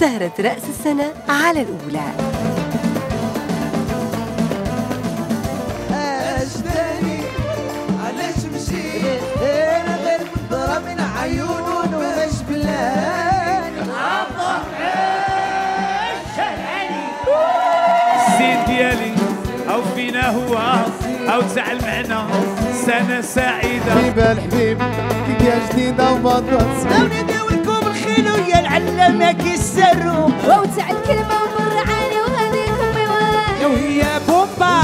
سهرة رأس السنة على الأولى. غير من عيون ومش بلاد الزين ديالي أو فينا هو تزعل معنا. سنة سعيدة. حبيبة الحبيب يا جديدة وبطل داوني داولكم الخيل ويا العلامة كيسروا ووسع الكلمة ومر عالي وهذيكم بوان وهي بومبا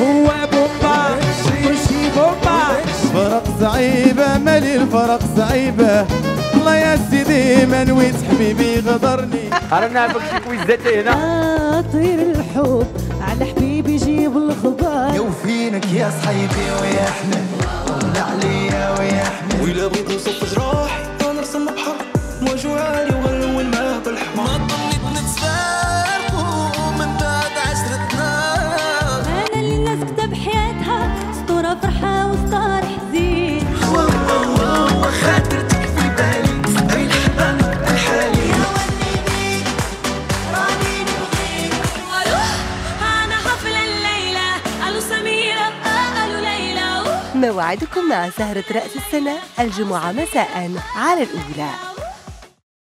هو بومبا وشي بومبا فرق صعيبة مالي الفرق صعيبة الله يا سيدي ما نويت حبيبي غدرني. آه طير الحب على حبيبي جيب الخبر وفينك يا صحيبي ويا أحمد. طلع عليا ويا أحمد. عالي بالحمار ما نتفارقوا من بعد عشرتنا أنا اللي الناس كتب حياتها سطورة فرحة وسطار حزين. وخاطرتك في بالي. الليلة. قالوا سميرة قالوا ليلى. موعدكم مع سهرة رأس السنة الجمعة مساء على الأولى.